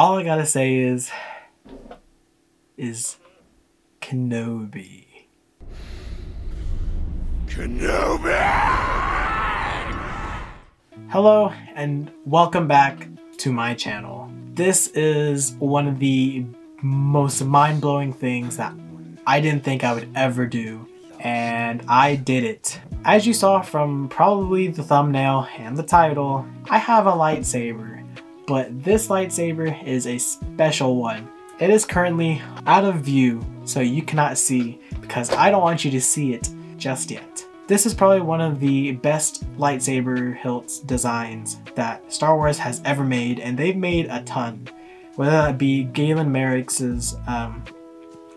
all I gotta say is, is Kenobi. Kenobi! Hello and welcome back to my channel. This is one of the most mind-blowing things that I didn't think I would ever do and I did it. As you saw from probably the thumbnail and the title, I have a lightsaber, but this lightsaber is a special one. It is currently out of view, so you cannot see because I don't want you to see it just yet. This is probably one of the best lightsaber hilt designs that Star Wars has ever made, and they've made a ton. Whether that be Galen Marek's um,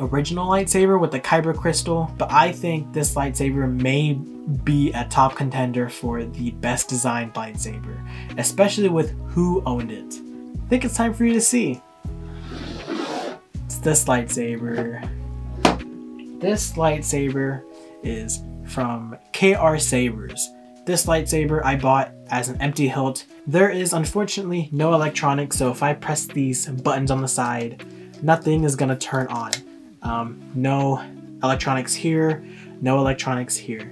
original lightsaber with the Kyber crystal, but I think this lightsaber may be a top contender for the best designed lightsaber, especially with who owned it. I think it's time for you to see. It's this lightsaber. This lightsaber is from KR Sabers. This lightsaber I bought as an empty hilt. There is unfortunately no electronics, so if I press these buttons on the side, nothing is gonna turn on. Um, no electronics here, no electronics here.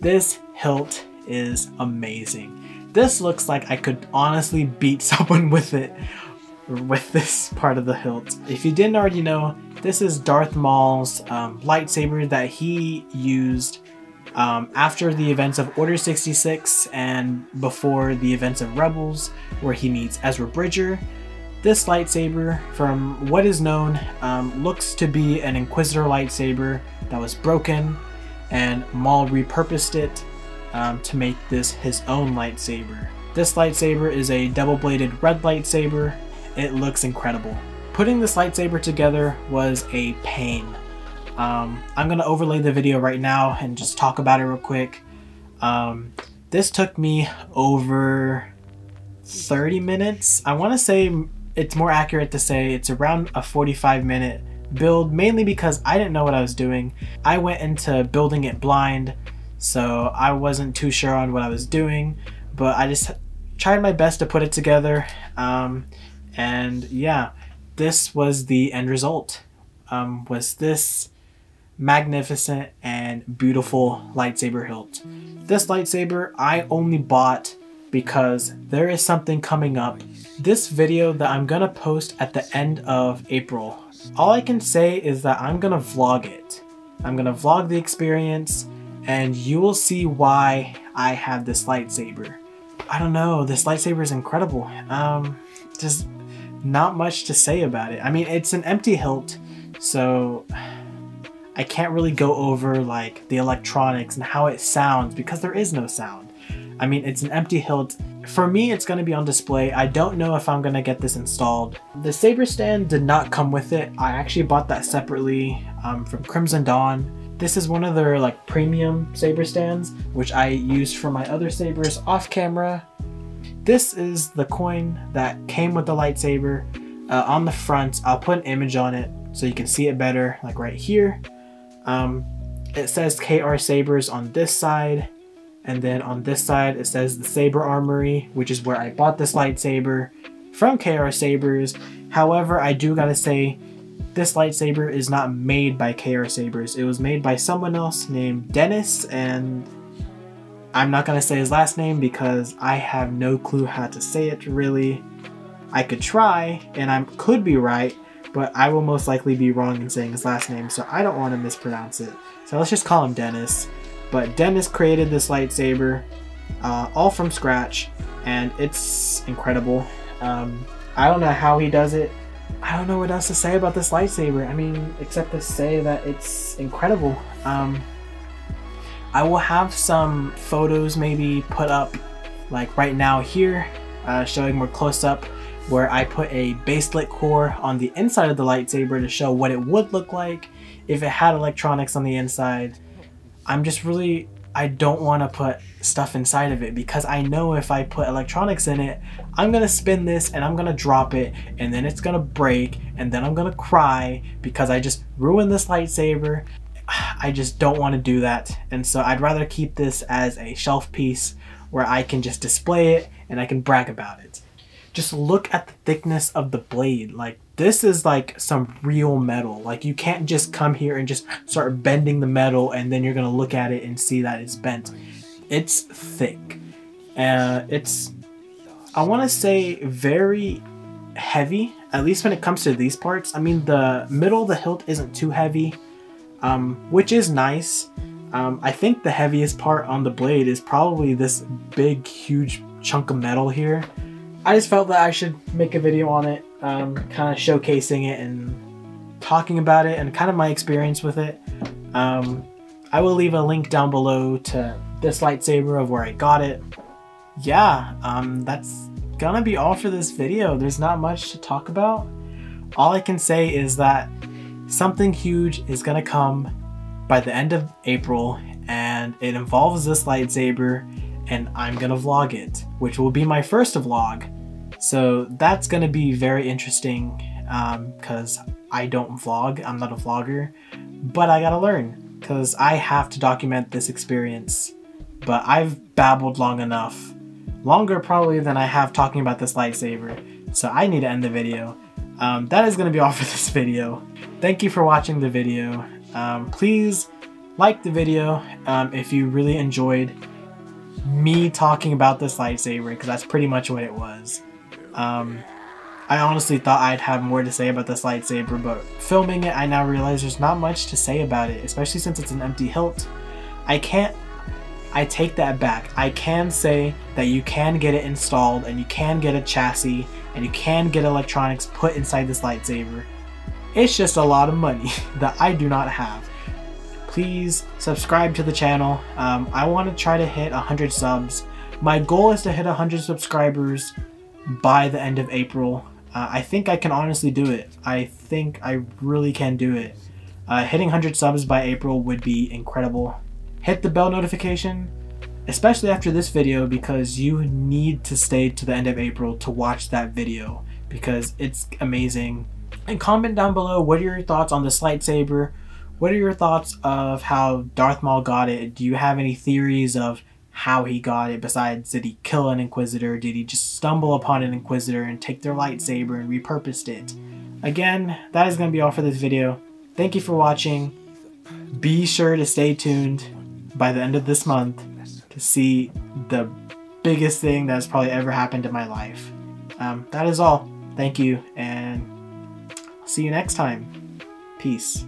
This hilt is amazing. This looks like I could honestly beat someone with it with this part of the hilt. If you didn't already know, this is Darth Maul's um, lightsaber that he used um, after the events of Order 66 and before the events of Rebels, where he meets Ezra Bridger, this lightsaber, from what is known, um, looks to be an Inquisitor lightsaber that was broken, and Maul repurposed it um, to make this his own lightsaber. This lightsaber is a double-bladed red lightsaber. It looks incredible. Putting this lightsaber together was a pain. Um, I'm going to overlay the video right now and just talk about it real quick. Um, this took me over 30 minutes. I want to say it's more accurate to say it's around a 45 minute build, mainly because I didn't know what I was doing. I went into building it blind, so I wasn't too sure on what I was doing, but I just tried my best to put it together. Um, and yeah, this was the end result. Um, was this magnificent and beautiful lightsaber hilt. This lightsaber I only bought because there is something coming up. This video that I'm gonna post at the end of April. All I can say is that I'm gonna vlog it. I'm gonna vlog the experience and you will see why I have this lightsaber. I don't know, this lightsaber is incredible. Um, just not much to say about it. I mean, it's an empty hilt, so I can't really go over like the electronics and how it sounds because there is no sound. I mean, it's an empty hilt. For me, it's to be on display. I don't know if I'm to get this installed. The saber stand did not come with it. I actually bought that separately um, from Crimson Dawn. This is one of their like premium saber stands, which I used for my other sabers off camera. This is the coin that came with the lightsaber. Uh, on the front, I'll put an image on it so you can see it better, like right here. Um, it says KR Sabers on this side, and then on this side it says the Saber Armory, which is where I bought this lightsaber from KR Sabers. However, I do gotta say, this lightsaber is not made by KR Sabers. It was made by someone else named Denis, and I'm not gonna say his last name because I have no clue how to say it really. I could try, and I could be right, but I will most likely be wrong in saying his last name, so I don't want to mispronounce it. So let's just call him Denis. But Denis created this lightsaber uh, all from scratch, and it's incredible. Um, I don't know how he does it. I don't know what else to say about this lightsaber. I mean, except to say that it's incredible. Um, I will have some photos maybe put up like right now here, uh, showing more close up where I put a baselit core on the inside of the lightsaber to show what it would look like if it had electronics on the inside. I'm just really, I don't want to put stuff inside of it because I know if I put electronics in it, I'm going to spin this and I'm going to drop it and then it's going to break and then I'm going to cry because I just ruined this lightsaber. I just don't want to do that. And so I'd rather keep this as a shelf piece where I can just display it and I can brag about it. Just look at the thickness of the blade. Like this is like some real metal. Like you can't just come here and just start bending the metal and then you're gonna look at it and see that it's bent. It's thick. Uh, it's, I want to say very heavy, at least when it comes to these parts. I mean, the middle of the hilt isn't too heavy, um, which is nice. Um, I think the heaviest part on the blade is probably this big, huge chunk of metal here. I just felt that I should make a video on it, um, kind of showcasing it and talking about it and kind of my experience with it. Um, I will leave a link down below to this lightsaber of where I got it. Yeah, um, that's gonna be all for this video. There's not much to talk about. All I can say is that something huge is gonna come by the end of April and it involves this lightsaber and I'm gonna vlog it, which will be my first vlog. So that's gonna be very interesting because um, I don't vlog, I'm not a vlogger, but I gotta learn because I have to document this experience. But I've babbled long enough, longer probably than I have talking about this lightsaber, so I need to end the video. Um, that is gonna be all for this video. Thank you for watching the video. Um, please like the video um, if you really enjoyed me talking about this lightsaber because that's pretty much what it was. Um, I honestly thought I'd have more to say about this lightsaber, but filming it, I now realize there's not much to say about it, especially since it's an empty hilt. I can't, I take that back. I can say that you can get it installed and you can get a chassis and you can get electronics put inside this lightsaber. It's just a lot of money that I do not have please subscribe to the channel. Um, I want to try to hit 100 subs. My goal is to hit 100 subscribers by the end of April. Uh, I think I can honestly do it. I think I really can do it. Uh, hitting 100 subs by April would be incredible. Hit the bell notification, especially after this video because you need to stay to the end of April to watch that video because it's amazing. And comment down below what are your thoughts on this lightsaber what are your thoughts of how Darth Maul got it? Do you have any theories of how he got it besides did he kill an Inquisitor? Did he just stumble upon an Inquisitor and take their lightsaber and repurposed it? Again, that is going to be all for this video. Thank you for watching. Be sure to stay tuned by the end of this month to see the biggest thing that has probably ever happened in my life. Um, that is all. Thank you, and see you next time. Peace.